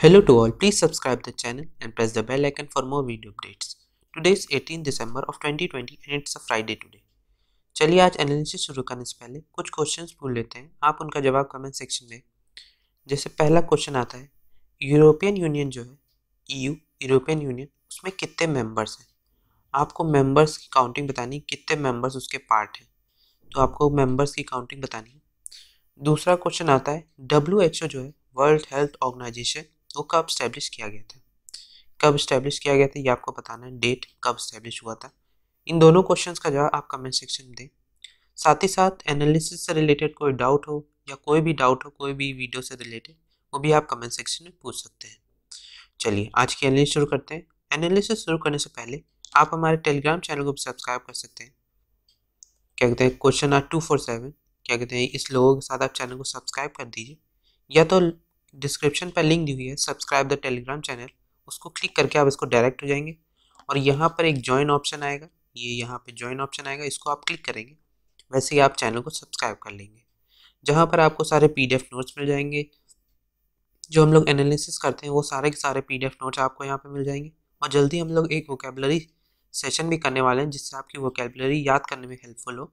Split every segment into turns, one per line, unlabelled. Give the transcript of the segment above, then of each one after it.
Hello to all, please subscribe the channel and press the bell icon for more video updates. Today is 18 December of 2020 and it's a Friday today. चलिए आज analysis शुरू करने से पहले कुछ questions पूछ लेते हैं। आप उनका जवाब कमेंट सेक्शन में जैसे पहला क्वेश्चन आता है यूरोपियन यूनियन जो है ईयू यूरोपियन यूनियन उसमें कितने मेंबर्स हैं? आपको मेंबर्स की काउंटिंग बतानी कितने मेंबर्स उसके पार्ट हैं? तो आपको मेंबर्स की काउंटिंग बतानी है। दूसरा क्वेश्चन आता है डब्ल्यूएचओ जो है वर्ल्ड हेल्थ ऑर्गेनाइजेशन वो कब स्टैब्लिश किया गया था। कब स्टैब्लिश किया गया था, ये आपको बताना है। डेट कब स्टैब्लिश हुआ था। इन दोनों क्वेश्चन का जवाब आप कमेंट सेक्शन में दें। साथ ही साथ एनालिसिस से रिलेटेड कोई डाउट हो या कोई भी डाउट हो, कोई भी वीडियो से रिलेटेड वो भी आप कमेंट सेक्शन में पूछ सकते हैं। चलिए, आज की एनालिसिस शुरू करते हैं। एनालिसिस शुरू करने से पहले आप हमारे टेलीग्राम चैनल को भी सब्सक्राइब कर सकते हैं। क्या कहते हैं? Question are two four seven क्या कहते हैं? इस लोगों के साथ आप चैनल को सब्सक्राइब कर दीजिए। या तो डिस्क्रिप्शन पर लिंक दी हुई है सब्सक्राइब द टेलीग्राम चैनल उसको क्लिक करके आप इसको डायरेक्ट हो जाएँगे। और यहाँ पर एक ज्वाइन ऑप्शन आएगा, ये यहाँ पे ज्वाइन ऑप्शन आएगा, इसको आप क्लिक करेंगे, वैसे ही आप चैनल को सब्सक्राइब कर लेंगे। जहाँ पर आपको सारे पीडीएफ नोट्स मिल जाएँगे, जो हम लोग एनालिसिस करते हैं, वो सारे के सारे पीडीएफ नोट्स आपको यहाँ पर मिल जाएँगे। और जल्दी हम लोग एक वोकेबलरी सेशन भी करने वाले हैं, जिससे आपकी वोकेबलरी याद करने में हेल्पफुल हो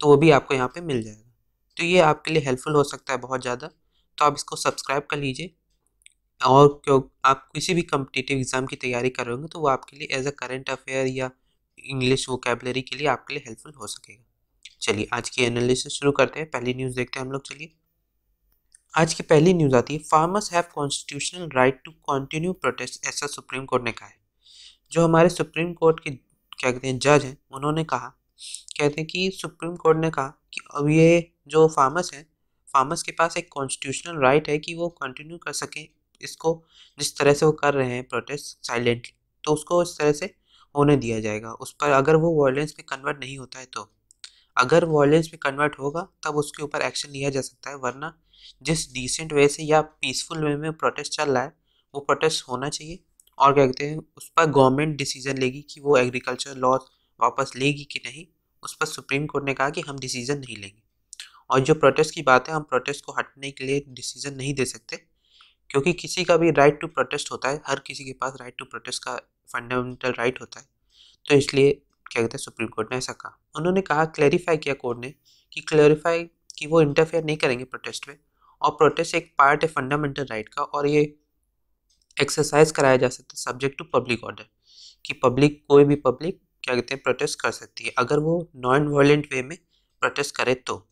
तो वो भी आपको यहाँ पे मिल जाएगा। तो ये आपके लिए हेल्पफुल हो सकता है बहुत ज़्यादा। तो आप इसको सब्सक्राइब कर लीजिए। और क्यों, आप किसी भी कम्पिटिटिव एग्ज़ाम की तैयारी कर रहे होंगे तो वो आपके लिए एज अ करेंट अफेयर या इंग्लिश वोकेबलरी के लिए आपके लिए हेल्पफुल हो सकेगा। चलिए, आज की एनालिसिस शुरू करते हैं। पहली न्यूज़ देखते हैं हम लोग, चलिए। आज की पहली न्यूज़ आती है farmers have constitutional right to continue protest ऐसा सुप्रीम कोर्ट ने कहा है। जो हमारे सुप्रीम कोर्ट के, क्या कहते हैं जज हैं, उन्होंने कहा, कहते हैं कि सुप्रीम कोर्ट ने कहा कि अब ये जो फार्मर्स हैं फार्मर्स के पास एक कॉन्स्टिट्यूशनल राइट है कि वो कंटिन्यू कर सकें इसको, जिस तरह से वो कर रहे हैं प्रोटेस्ट साइलेंटली तो उसको इस तरह से होने दिया जाएगा। उस पर अगर वो वायलेंस में कन्वर्ट नहीं होता है तो। अगर वायलेंस में कन्वर्ट होगा, तब उसके ऊपर एक्शन लिया जा सकता है, वरना जिस डिसेंट वे से या पीसफुल वे में प्रोटेस्ट चल रहा है, वो प्रोटेस्ट होना चाहिए। और क्या कहते हैं, उस पर गवर्नमेंट डिसीज़न लेगी कि वो एग्रीकल्चर लॉ वापस लेगी कि नहीं। उस पर सुप्रीम कोर्ट ने कहा कि हम डिसीज़न नहीं लेंगे। और जो प्रोटेस्ट की बात है, हम प्रोटेस्ट को हटने के लिए डिसीज़न नहीं दे सकते। क्योंकि किसी का भी राइट टू प्रोटेस्ट होता है, हर किसी के पास राइट टू प्रोटेस्ट का फंडामेंटल राइट होता है। तो इसलिए क्या कहते हैं, सुप्रीम कोर्ट ने ऐसा कहा। उन्होंने कहा क्लैरिफाई किया कोर्ट ने कि क्लैरिफाई कि वो इंटरफेयर नहीं करेंगे प्रोटेस्ट में और प्रोटेस्ट एक पार्ट है फंडामेंटल राइट का और ये एक्सरसाइज कराया जा सकता है सब्जेक्ट टू पब्लिक ऑर्डर कि पब्लिक कोई भी पब्लिक क्या कहते हैं प्रोटेस्ट कर सकती है। अगर वो नॉन वायलेंट वे में प्रोटेस्ट करे तो।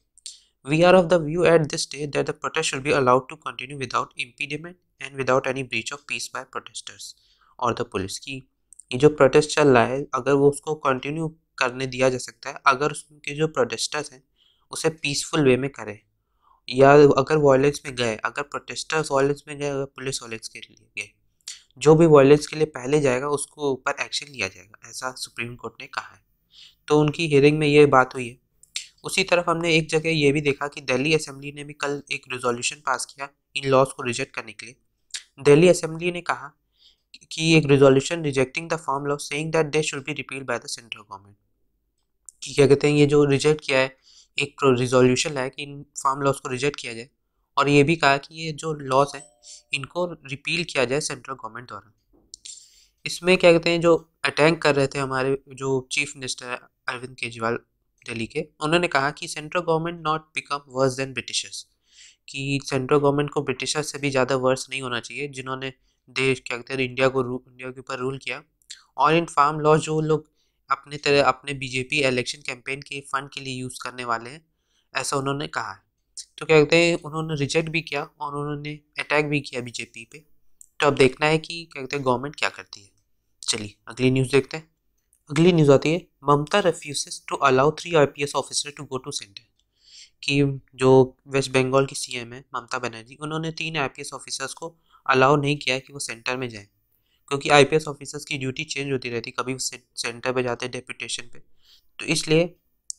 We are of the view at this stage that the protest should be allowed to continue without impediment and without any breach of peace by protesters और द पुलिस की। ये जो protest चल रहा है, अगर वो उसको कंटिन्यू करने दिया जा सकता है, अगर उसके जो प्रोटेस्टर्स हैं, उसे पीसफुल वे में करें। या अगर वायलेंस में गए, अगर प्रोटेस्टर्स वायलेंस में गए, अगर पुलिस वायलेंस के लिए गए, जो भी वायलेंस के लिए पहले जाएगा, उसको ऊपर एक्शन लिया जाएगा, ऐसा सुप्रीम कोर्ट ने कहा है। तो उनकी हियरिंग में ये बात हुई है। उसी तरफ़ हमने एक जगह ये भी देखा कि दिल्ली असेंबली ने भी कल एक रेजोल्यूशन पास किया इन लॉज को रिजेक्ट करने के लिए। दिल्ली असेंबली ने कहा कि एक resolution rejecting the farm law saying that they should be repeal by the central government कि क्या कहते हैं, ये जो रिजेक्ट किया है, एक रिजोल्यूशन लाया कि इन फार्म लॉज को रिजेक्ट किया जाए। और ये भी कहा कि ये जो लॉज हैं, इनको रिपील किया जाए सेंट्रल गवर्नमेंट द्वारा। इसमें क्या कहते हैं, जो अटैक कर रहे थे हमारे जो चीफ मिनिस्टर अरविंद केजरीवाल दिल्ली के, उन्होंने कहा कि central government not become worse than Britishers कि सेंट्रल गवर्नमेंट को ब्रिटिशर्स से भी ज़्यादा वर्स नहीं होना चाहिए, जिन्होंने देश, क्या कहते हैं, इंडिया को इंडिया के ऊपर रूल किया। और इन फार्म लॉ जो लोग अपने तरह, अपने बीजेपी इलेक्शन कैंपेन के फंड के लिए यूज़ करने वाले हैं, ऐसा उन्होंने कहा है। तो क्या कहते हैं, उन्होंने रिजेक्ट भी किया और उन्होंने अटैक भी किया बीजेपी पे। तो अब देखना है कि क्या कहते हैं गवर्नमेंट क्या करती है। चलिए, अगली न्यूज़ देखते हैं। अगली न्यूज़ आती है, Mamata refuse to allow three IPS officer to go to centre कि जो वेस्ट बंगाल की सीएम है, ममता बनर्जी, उन्होंने तीन आईपीएस ऑफिसर्स को अलाउ नहीं किया कि वो सेंटर में जाएँ। क्योंकि आईपीएस ऑफिसर्स की ड्यूटी चेंज होती रहती, कभी वो सेंटर पे जाते हैं डेपुटेशन पे। तो इसलिए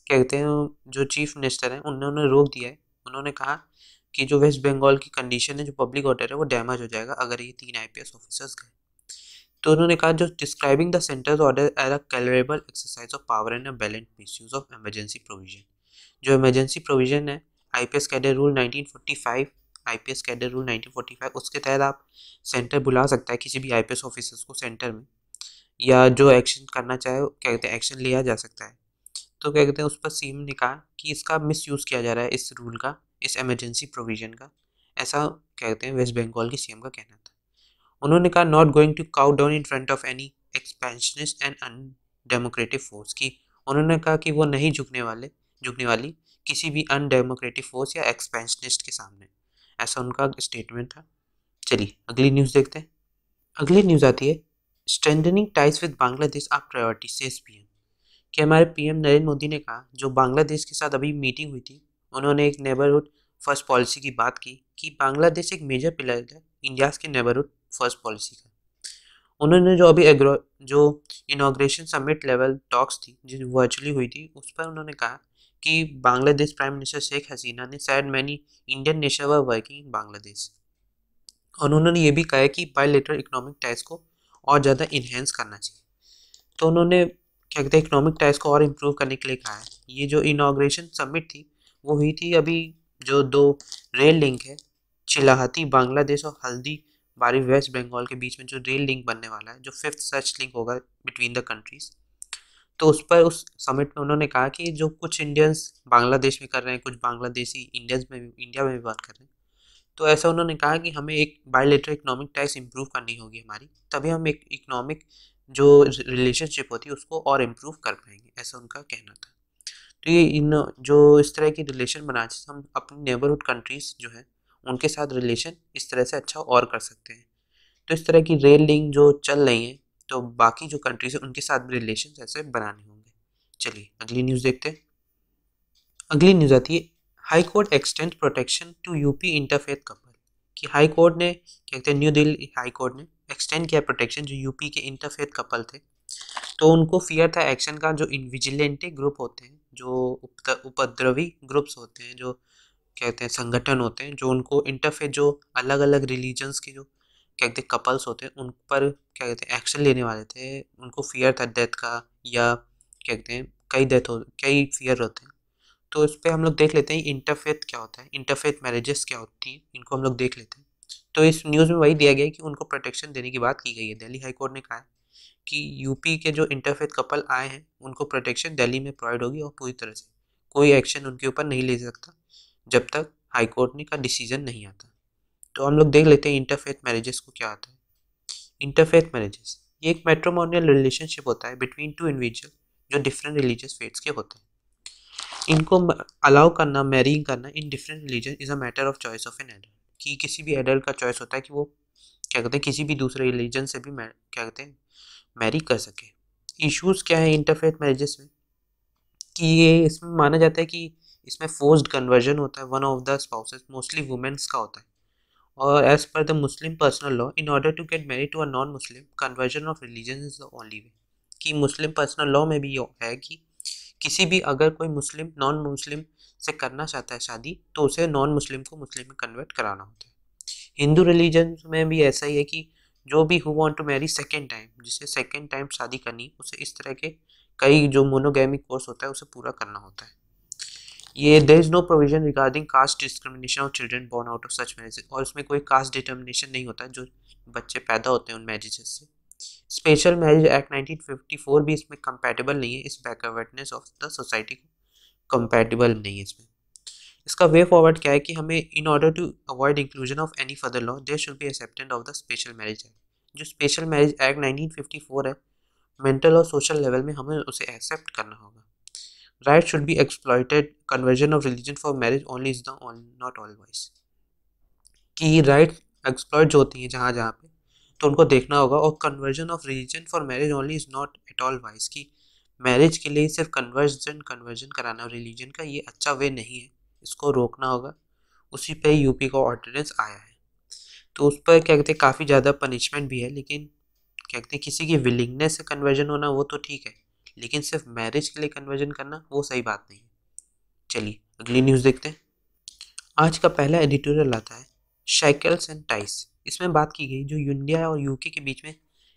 क्या कहते हैं, जो चीफ मिनिस्टर हैं उन्होंने रोक दिया है। उन्होंने कहा कि जो वेस्ट बंगाल की कंडीशन है, जो पब्लिक ऑर्डर है, वो डैमेज हो जाएगा अगर ये तीन आईपीएस ऑफिसर्स गए। तो उन्होंने कहा, जो describing the centre's order as a colourable exercise of power and a balance misuse of emergency provision जो इमरजेंसी प्रोविज़न है I P S cadre rule 1945 IPS cadre rule 1945 उसके तहत आप सेंटर बुला सकता है किसी भी आईपीएस ऑफिसर्स को सेंटर में, या जो एक्शन करना चाहे, क्या कहते हैं एक्शन लिया जा सकता है। तो क्या कहते हैं, उस पर सीएम ने कहा कि इसका मिस यूज़ किया जा रहा है इस रूल का, इस एमरजेंसी प्रोविज़न का। ऐसा क्या कहते हैं वेस्ट बंगाल की सीएम का कहना था। उन्होंने कहा not going to cow down in front of any expansionist and undemocratic force की उन्होंने कहा कि वो नहीं झुकने वाले, झुकने वाली किसी भी अनडेमोक्रेटिक फोर्स या एक्सपेंशनिस्ट के सामने। ऐसा उनका स्टेटमेंट था। चलिए, अगली न्यूज़ देखते हैं। अगली न्यूज़ आती है। Strengthening ties with Bangladesh our priority से पीएम कि हमारे पीएम नरेंद्र मोदी ने कहा, जो बांग्लादेश के साथ अभी मीटिंग हुई थी, उन्होंने एक नेबरहुड फ़र्स्ट पॉलिसी की बात की कि बांग्लादेश एक मेजर पिलर है इंडियाज़ के नेबरहुड फ़र्स्ट पॉलिसी का। उन्होंने जो अभी एग्रो, जो इनाग्रेशन समिट लेवल टॉक्स थी जो वर्चुअली हुई थी, उस पर उन्होंने कहा कि बांग्लादेश प्राइम मिनिस्टर शेख हसीना ने said many Indian nation were working Bangladesh. और उन्होंने ये भी कहा कि बायोलेटरल इकोनॉमिक टाइज को और ज़्यादा इन्हेंस करना चाहिए। तो उन्होंने क्या कहते हैं इकोनॉमिक टाइज को और इम्प्रूव करने के लिए कहा है। ये जो इनाग्रेशन समिट थी, वो हुई थी अभी जो दो रेल लिंक है, चिलाहती बांग्लादेश और हल्दी बारी वेस्ट बंगाल के बीच में जो रेल लिंक बनने वाला है, जो फिफ्थ सच लिंक होगा बिटवीन द कंट्रीज़ तो उस पर उस समिट में उन्होंने कहा कि जो कुछ इंडियंस बांग्लादेश में कर रहे हैं, कुछ बांग्लादेशी इंडियंस में भी इंडिया में भी बात कर रहे हैं तो ऐसा उन्होंने कहा कि हमें एक बायोलेटर इकोनॉमिक टैक्स इम्प्रूव करनी होगी हमारी, तभी हम एक इकोनॉमिक जो रिलेशनशिप होती है, उसको और इम्प्रूव कर पाएँगे, ऐसा उनका कहना था। तो ये इन जो इस तरह की रिलेशन बनाने से हम अपनी नेबरहुड कंट्रीज़ जो है उनके साथ रिलेशन इस तरह से अच्छा और कर सकते हैं। तो इस तरह की रेल लिंक जो चल रही हैं तो बाकी जो कंट्रीज़ है, उनके साथ भी रिलेशन ऐसे बनाने होंगे। चलिए, अगली न्यूज़ देखते हैं। अगली न्यूज़ आती है high court extend protection to UP interfaith couple कि हाई कोर्ट ने, क्या कहते हैं न्यू दिल्ली हाई कोर्ट ने एक्सटेंड किया प्रोटेक्शन जो यूपी के इंटरफेथ कपल थे। तो उनको फियर था एक्शन का जो विजिलेंटे ग्रुप होते हैं, जो उपद्रवी ग्रुप्स होते हैं, जो कहते हैं, संगठन होते हैं, जो उनको इंटरफेथ जो अलग अलग रिलीजन्स के जो क्या कहते हैं कपल्स होते हैं, उन पर क्या कहते हैं एक्शन लेने वाले थे। उनको फियर था डेथ का या क्या कहते हैं, कई डेथ हो, कई फियर होते हैं। तो इस पर हम लोग देख लेते हैं इंटरफेथ क्या होता है इंटरफेथ मैरिजेस क्या होती हैं, इनको हम लोग देख लेते हैं। तो इस न्यूज़ में वही दिया गया है कि उनको प्रोटेक्शन देने की बात की गई है। दिल्ली हाईकोर्ट ने कहा है कि यूपी के जो इंटरफेथ कपल आए हैं, उनको प्रोटेक्शन दिल्ली में प्रोवाइड होगी और पूरी तरह से कोई एक्शन उनके ऊपर नहीं ले सकता। जब तक हाई कोर्ट ने का डिसीज़न नहीं आता। तो हम लोग देख लेते हैं इंटरफेथ मैरिजेस को क्या आता है। इंटरफेथ मैरिजेस ये एक मेट्रोमोनियल रिलेशनशिप होता है बिटवीन टू इंडिविजुअल जो डिफरेंट रिलीजियस फेट्स के होते हैं। इनको अलाउ करना मैरिंग करना in different religion is a matter of choice of an adult कि किसी भी एडल्ट का चॉइस होता है कि वो, क्या कहते हैं, किसी भी दूसरे रिलीजन से भी क्या कहते हैं मैरी कर सके। इश्यूज़ क्या है इंटरफेथ मैरिजेस में? कि ये इसमें माना जाता है कि इसमें फोर्स्ड कन्वर्जन होता है one of the spouses mostly womens का होता है। और as per the Muslim personal law in order to get married to a non Muslim conversion of religion is the only way कि मुस्लिम पर्सनल लॉ में भी है कि किसी भी अगर कोई मुस्लिम नॉन मुस्लिम से करना चाहता है शादी तो उसे नॉन मुस्लिम को मुस्लिम में कन्वर्ट कराना होता है। हिंदू रिलीजन में भी ऐसा ही है कि जो भी who want to marry second time जिसे सेकेंड टाइम शादी करनी, उसे इस तरह के कई जो मोनोगैमिक कोर्स होता है, उसे पूरा करना होता है। ये there is no provision regarding caste discrimination of children born out of such marriage और इसमें कोई कास्ट डिटर्मिनेशन नहीं होता जो बच्चे पैदा होते हैं उन मैरिजेस से। स्पेशल मैरिज एक्ट 1954 भी इसमें कंपैटिबल नहीं है, इस बैकवर्डनेस ऑफ़ द सोसाइटी को कंपैटिबल नहीं है इसमें। इसका वे फॉरवर्ड क्या है कि हमें in order to avoid inclusion of any further law there should be acceptance of the special marriage act जो स्पेशल मैरिज एक्ट 1954 है मेंटल और सोशल लेवल में हमें उसे एक्सेप्ट करना होगा। Right should be exploited conversion of religion for marriage only is the not all wise कि right exploit जो होती हैं जहाँ जहाँ पे तो उनको देखना होगा। और conversion of religion for marriage only is not at all wise कि मैरिज के लिए सिर्फ़ कन्वर्जन कन्वर्जन कराना रिलीजन का ये अच्छा वे नहीं है। इसको रोकना होगा। उसी पे यूपी का ऑर्डिनेंस आया है। तो उस पर क्या कहते हैं, काफ़ी ज़्यादा पनिशमेंट भी है, लेकिन क्या कहते हैं, किसी की विलिंगनेस से कन्वर्जन होना वो तो ठीक है। लेकिन सिर्फ़ मैरिज के लिए कन्वर्जन करना, वो सही बात नहीं है। चलिए, अगली न्यूज़ देखते हैं। आज का पहला एडिटोरियल आता है शाइकल्स एंड टाइस इसमें बात की गई जो इंडिया और यूके के बीच में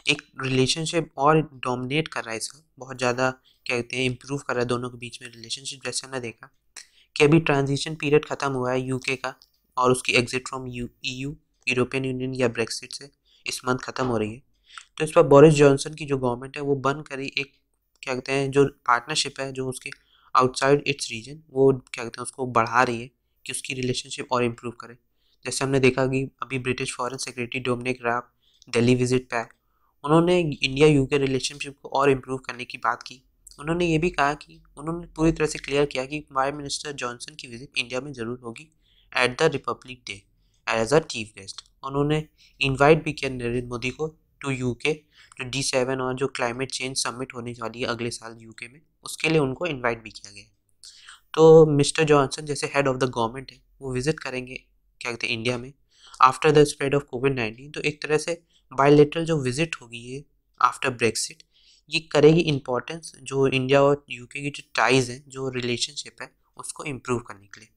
एक रिलेशनशिप और डोमिनेट कर रहा है इसका। बहुत ज़्यादा, क्या कहते हैं इम्प्रूव कर रहा है दोनों के बीच में रिलेशनशिप जैसे हमने देखा कि अभी ट्रांजिशन पीरियड ख़त्म हुआ है यूके का और उसकी exit from U U European union या ब्रेक्सिट से इस मंथ ख़त्म हो रही है। तो इस पर बोरिस जॉनसन की जो गवर्नमेंट है, वो बंद करी एक क्या कहते हैं, जो पार्टनरशिप है, जो उसके आउटसाइड इट्स रीजन वो क्या कहते हैं, उसको बढ़ा रही है कि उसकी रिलेशनशिप और इम्प्रूव करे। जैसे हमने देखा कि अभी ब्रिटिश फॉरेन सेक्रेटरी डोमिनिक राब दिल्ली विज़िट पे उन्होंने इंडिया यू के रिलेशनशिप को और इम्प्रूव करने की बात की। उन्होंने ये भी कहा कि, उन्होंने पूरी तरह से क्लियर किया कि प्राइम मिनिस्टर जॉनसन की विज़िट इंडिया में ज़रूर होगी at the republic day as a chief guest उन्होंने इनवाइट भी किया नरेंद्र मोदी को टू यूके जो डी सेवन और जो क्लाइमेट चेंज समिट होने वाली है अगले साल यूके में, उसके लिए उनको इनवाइट भी किया गया है। तो मिस्टर जॉनसन जैसे हेड ऑफ़ द गवर्नमेंट है, वो विज़िट करेंगे, क्या कहते हैं इंडिया में after the spread of Covid nineteen तो एक तरह से बायोलेटरल जो विज़िट होगी ये आफ्टर ब्रेक्सिट ये करेगी इम्पोर्टेंस जो इंडिया और यूके की जो टाइज़ हैं, जो रिलेशनशिप है, उसको इम्प्रूव करने के लिए।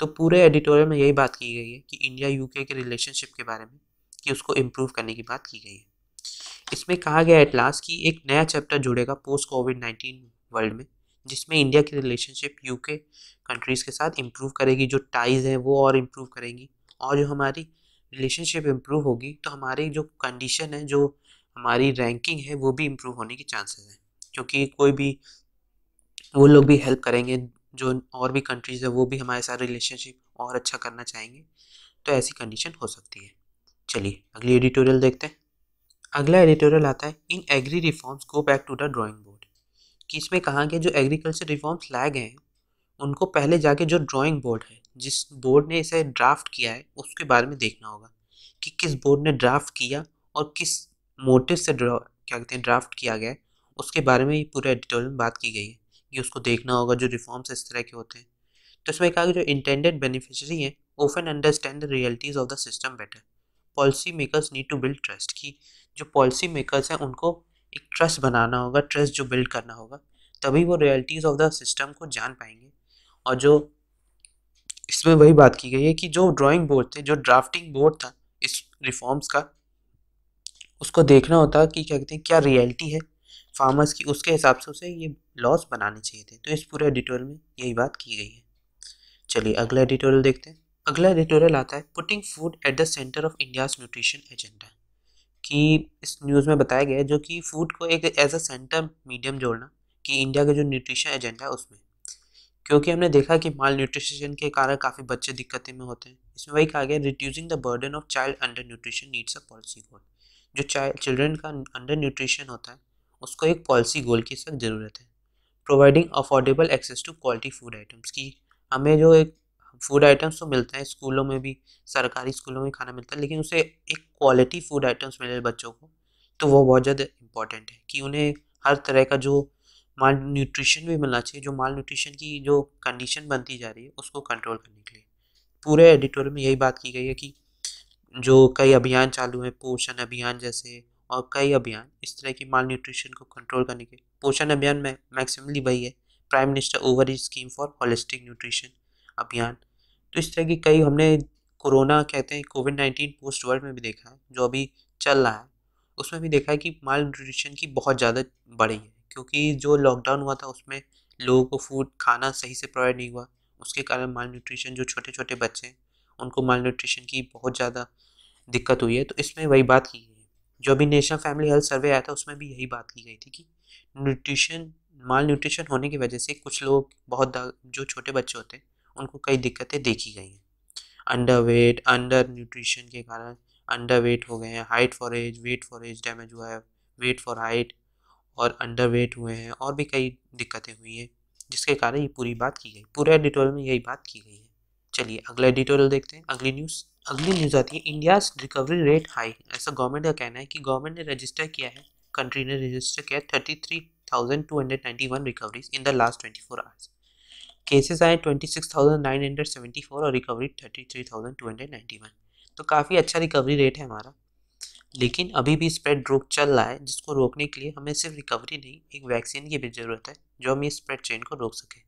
तो पूरे एडिटोरियल में यही बात की गई है कि इंडिया यूके के रिलेशनशिप के बारे में, कि उसको इम्प्रूव करने की बात की गई है। इसमें कहा गया एट लास्ट कि एक नया चैप्टर जुड़ेगा पोस्ट कोविड नाइन्टीन वर्ल्ड में, जिसमें इंडिया की रिलेशनशिप यूके कंट्रीज़ के साथ इम्प्रूव करेगी, जो टाइज़ हैं वो और इम्प्रूव करेंगी। और जो हमारी रिलेशनशिप इम्प्रूव होगी तो हमारी जो कंडीशन है, जो हमारी रैंकिंग है, वो भी इम्प्रूव होने की चांसेस हैं। क्योंकि कोई भी, वो लोग भी हेल्प करेंगे, जो और भी कंट्रीज़ है, वो भी हमारे साथ रिलेशनशिप और अच्छा करना चाहेंगे तो ऐसी कंडीशन हो सकती है। चलिए, अगली एडिटोरियल देखते हैं। अगला एडिटोरियल आता है, in agri reforms go back to the drawing board कि इसमें कहा गया जो एग्रीकल्चर रिफॉर्म्स लाए गए हैं, उनको पहले जाके जो ड्राइंग बोर्ड है, जिस बोर्ड ने इसे ड्राफ्ट किया है, उसके बारे में देखना होगा। कि किस बोर्ड ने ड्राफ्ट किया और किस मोटिव से क्या कहते हैं ड्राफ्ट किया गया है, उसके बारे में पूरे एडिटोरियल में बात की गई है। कि उसको देखना होगा जो रिफॉर्म्स इस तरह के होते हैं। तो इसमें कहा कि जो इंटेंडेड बेनिफिशरी हैं often understand the realities of the system better policy makers need to build trust की जो पॉलिसी मेकर्स हैं, उनको एक ट्रस्ट बनाना होगा ट्रस्ट जो बिल्ड करना होगा, तभी वो रियलिटीज़ ऑफ़ द सिस्टम को जान पाएँगे। और जो इसमें वही बात की गई है कि जो ड्राइंग बोर्ड थे, जो ड्राफ्टिंग बोर्ड था, इस रिफॉर्म्स का, उसको देखना होता कि क्या कहते हैं, क्या रियलिटी है फार्मर्स की, उसके हिसाब से उसे ये लॉस बनाने चाहिए थे। तो इस पूरे एडिटोरियल में यही बात की गई है। चलिए, अगला एडिटोरियल देखते हैं। अगला एडिटोरियल आता है putting food at the centre of India's nutrition agenda कि इस न्यूज़ में बताया गया है जो कि फ़ूड को एक एज अ सेंटर मीडियम जोड़ना, कि इंडिया का जो न्यूट्रिशन एजेंडा है उसमें। क्योंकि हमने देखा कि माल न्यूट्रिशन के कारण काफ़ी बच्चे दिक्कतें में होते हैं। इसमें वही कहा गया reducing the burden of child under nutrition needs a policy goal जो चाइल्ड चिल्ड्रन का अंडर न्यूट्रिशन होता है, उसको एक पॉलिसी गोल की सख्त ज़रूरत है। Providing affordable access to quality food items की हमें जो एक फ़ूड आइटम्स तो मिलते हैं स्कूलों में भी, सरकारी स्कूलों में खाना मिलता है, लेकिन उसे एक क्वालिटी फ़ूड आइटम्स मिले बच्चों को तो वो बहुत ज़्यादा इंपॉर्टेंट है कि उन्हें हर तरह का जो माल न्यूट्रिशन भी मिलना चाहिए, जो माल न्यूट्रिशन की जो कंडीशन बनती जा रही है, उसको कंट्रोल करने के लिए। पूरे एडिटोरियल में यही बात की गई है कि जो कई अभियान चालू हैं, पोषण अभियान जैसे, और कई अभियान, इस तरह की माल न्यूट्रिशन को कंट्रोल करने के, पोषण अभियान में मैक्सिमली वही है prime minister over scheme for holistic nutrition अभियान। तो इस तरह की कई हमने कोरोना कहते हैं कोविड नाइन्टीन पोस्ट वर्ल्ड में भी देखा है जो अभी चल रहा है, उसमें भी देखा है कि माल न्यूट्रिशन की बहुत ज़्यादा बढ़ी है, क्योंकि जो लॉकडाउन हुआ था, उसमें लोगों को फ़ूड खाना सही से प्रोवाइड नहीं हुआ, उसके कारण माल न्यूट्रिशन, जो छोटे छोटे बच्चे हैं, उनको माल न्यूट्रिशन की बहुत ज़्यादा दिक्कत हुई है तो इसमें वही बात की गई है। जो अभी नेशनल फैमिली हेल्थ सर्वे आया था, उसमें भी यही बात की गई थी कि न्यूट्रिशन, माल न्यूट्रिशन होने की वजह से कुछ लोग, बहुत जो छोटे बच्चे होते हैं उनको कई दिक्कतें देखी गई हैं। अंडर वेट अंडर न्यूट्रिशन के कारण अंडर वेट हो गए हैं। Height for age weight for age damage हुआ है। वेट फॉर हाइट और अंडर वेट हुए हैं और भी कई दिक्कतें हुई हैं, जिसके कारण ये पूरी बात की गई। पूरे एडिटोरियल में यही बात की गई है। चलिए अगला एडिटोरियल देखते हैं। अगली न्यूज़ अगली न्यूज़ आती है। इंडिया रिकवरी रेट हाई ऐसा गवर्नमेंट का कहना है कि गवर्नमेंट ने रजिस्टर किया है कंट्री ने रजिस्टर किया thirty three thousand two hundred ninety one recoveries in the last twenty four hours cases आए twenty six thousand nine hundred seventy four और recovery thirty three thousand two hundred ninety one तो काफ़ी अच्छा recovery rate है हमारा। लेकिन अभी भी स्प्रेड रोक चल रहा है, जिसको रोकने के लिए हमें सिर्फ़ रिकवरी नहीं, एक वैक्सीन की भी ज़रूरत है, जो हमें स्प्रेड चेन को रोक सके।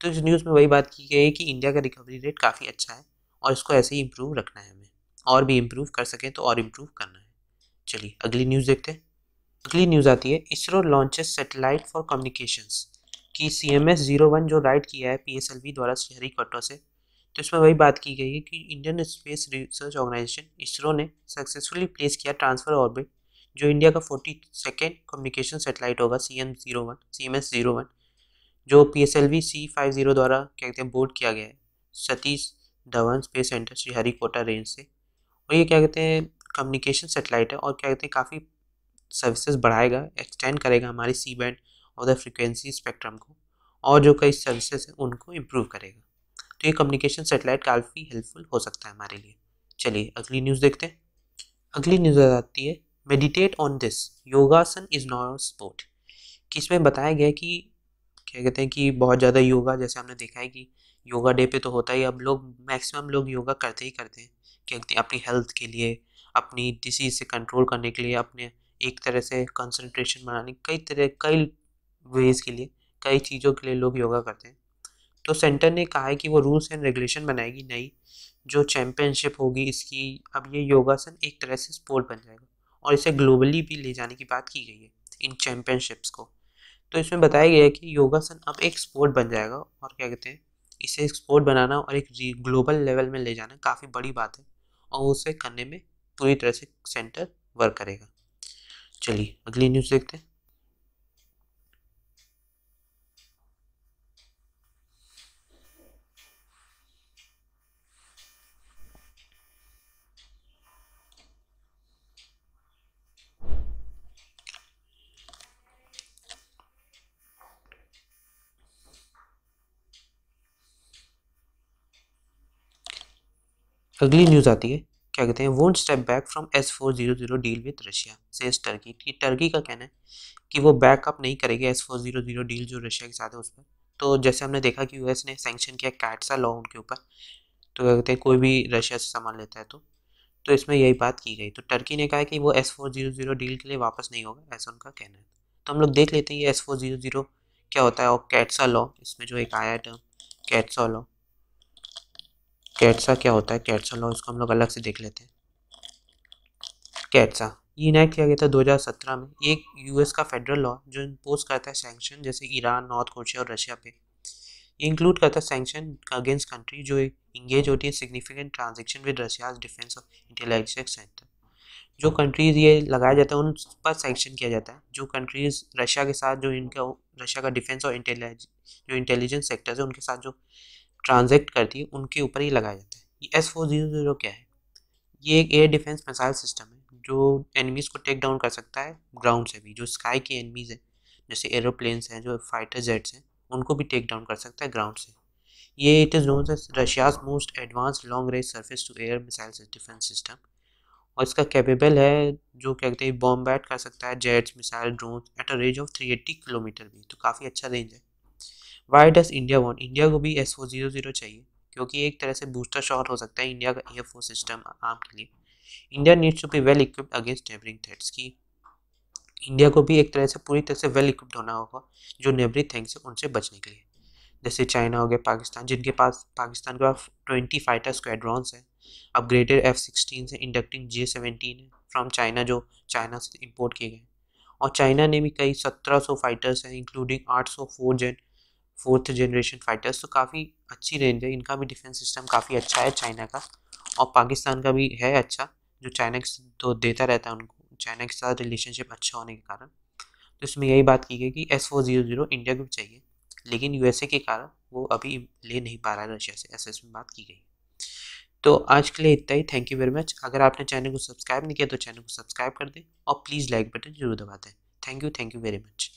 तो इस न्यूज़ में वही बात की गई है कि इंडिया का रिकवरी रेट काफ़ी अच्छा है और इसको ऐसे ही इम्प्रूव रखना है हमें। और भी इम्प्रूव कर सकें तो और इम्प्रूव करना है। चलिए, अगली न्यूज़ देखते हैं। अगली न्यूज़ आती है, ISRO launches satellite for communications कि C M S zero one जो राइड किया है पी एस एल वी द्वारा श्री कटो से तो इसमें वही बात की गई है कि Indian space research organisation ISRO ने सक्सेसफुली प्लेस किया ट्रांसफ़र ऑर्बिट जो इंडिया का फोर्टी सेकेंड कम्युनिकेशन सेटेलाइट होगा C M zero one C M S zero one जो P S L V C five zero द्वारा क्या कहते हैं बोर्ड किया गया है, Satish Dhawan space centre Sriharikota range से। और ये क्या कहते हैं कम्युनिकेशन सेटेलाइट है और क्या कहते हैं, काफ़ी सर्विसेज़ बढ़ाएगा एक्सटेंड करेगा हमारी सी बैंड और द फ्रिक्वेंसी स्पेक्ट्रम को, और जो कई सर्विसेज़ हैं, उनको इम्प्रूव करेगा। तो ये कम्युनिकेशन सेटेलाइट काफ़ी हेल्पफुल हो सकता है हमारे लिए। चलिए, अगली न्यूज़ देखते हैं। अगली न्यूज़ आती है meditate on this yogasana is not sport कि इसमें बताया गया कि, क्या कहते हैं कि बहुत ज़्यादा योगा, जैसे हमने देखा है कि योगा डे पे तो होता ही अब लोग मैक्सिमम लोग योगा करते ही करते हैं। कहते हैं, अपनी हेल्थ के लिए, अपनी डिसीज से कंट्रोल करने के लिए, अपने एक तरह से कंसंट्रेशन बनाने, कई तरह, कई वेज के लिए, कई चीज़ों के लिए लोग योगा करते हैं। तो सेंटर ने कहा है कि वो रूल्स एंड रेगुलेशन बनाएगी नई, जो चैम्पियनशिप होगी इसकी। अब ये योगासन एक तरह से स्पोर्ट बन जाएगा और इसे ग्लोबली भी ले जाने की बात की गई है, इन चैम्पियनशिप्स को। तो इसमें बताया गया है कि योगासन अब एक स्पोर्ट बन जाएगा और क्या कहते हैं, इसे एक स्पोर्ट बनाना और एक ग्लोबल लेवल में ले जाना काफ़ी बड़ी बात है और उसे करने में पूरी तरह से सेंटर वर्क करेगा। चलिए, अगली न्यूज़ देखते हैं। अगली न्यूज़ आती है। क्या कहते हैं? Won't step back from S four zero zero deal with Russia से टर्की की टर्की का कहना है कि वो बैकअप नहीं करेगी S four zero zero deal जो रशिया के साथ है उस पर। तो जैसे हमने देखा कि यूएस ने सैंक्शन किया कैटसा लॉ उनके ऊपर तो क्या कहते हैं? कोई भी रशिया से सामान लेता है तो। तो इसमें यही बात की गई। तो टर्की ने कहा कि वो S four zero zero deal के लिए वापस नहीं होगा, ऐसा उनका कहना है। तो हम लोग देख लेते हैं ये एस फोर ज़ीरो ज़ीरो क्या होता है और कैटसा लॉ इसमें जो एक आया टर्म कैटसा लॉ कैटसा क्या होता है? कैटसा लॉ इसको हम लोग अलग से देख लेते हैं। कैटसा। ये इनैक्ट किया गया था 2017 में। एक यूएस का फेडरल लॉ जो इम्पोज करता है सैंक्शन जैसे ईरान नॉर्थ कोरिया और रशिया पे। ये इंक्लूड करता है सैंक्शन अगेंस्ट कंट्री जो इंगेज होती है significant transaction with Russia's defence और इंटेलिजेंस सेंटर जो कंट्रीज़ ये लगाया जाता है, उन पर सैंक्शन किया जाता है। जो कंट्रीज़ रशिया के साथ, जो इनका रशिया का डिफेंस और इंटेलिजेंस जो इंटेलिजेंस सेक्टर्स है, उनके साथ जो ट्रांजेक्ट करती है उनके ऊपर ही लगाया जाता है। ये एस फोर ज़ीरो ज़ीरो क्या है? ये एक एयर डिफेंस मिसाइल सिस्टम है, जो एनिमीज़ को टेक डाउन कर सकता है ग्राउंड से भी, जो स्काई के एनिमीज़ हैं, जैसे एरोप्लेन्स हैं, जो फाइटर जेट्स हैं, उनको भी टेक डाउन कर सकता है ग्राउंड से। ये it is known as Russia's most advance long range surface to air missile defence system और इसका कैपेबल है, जो क्या कहते हैं बॉम्ब बैट कर सकता है jets missile drone at a range of 380 kilometre भी तो काफ़ी अच्छा रेंज है। Why does India want India को भी एस फोर ज़ीरो ज़ीरो चाहिए, क्योंकि एक तरह से बूस्टर शॉट हो सकता है इंडिया का एयरफोर्स सिस्टम आर्म के लिए। India needs to be well equipped against neighbouring threats की। इंडिया को भी एक तरह से, पूरी तरह से वेल इक्विप्ड होना होगा, जो नेबरिंग थिंग्स है, उनसे बचने के लिए। जैसे चाइना हो गया पाकिस्तान जिनके पास पाकिस्तान के पास ट्वेंटी फाइटर स्क्वाड्रॉन्स हैं अपग्रेडेड एफ़ सिक्सटीन से इंडक्टिंग जे सेवेंटीन है फ्रॉम चाइना जो चाइना से इम्पोर्ट किए गए और चाइना ने भी कई सत्रह सौ फाइटर्स हैं इंक्लूडिंग आठ सौ four gen fourth generation fighters तो काफ़ी अच्छी रेंज है। इनका भी डिफेंस सिस्टम काफ़ी अच्छा है चाइना का। और पाकिस्तान का भी है अच्छा जो चाइना के तो देता रहता है उनको। चाइना के साथ रिलेशनशिप अच्छा होने के कारण। तो इसमें यही बात की गई कि S four zero zero India को भी चाहिए। लेकिन यूएसए के कारण वो अभी ले नहीं पा रहा है रशिया से, ऐसे इसमें बात की गई। तो आज के लिए इतना ही। थैंक यू वेरी मच अगर आपने चैनल को सब्सक्राइब नहीं किया तो चैनल को सब्सक्राइब कर दें। और प्लीज़ लाइक बटन ज़रूर दबा दें। Thank you thank you very much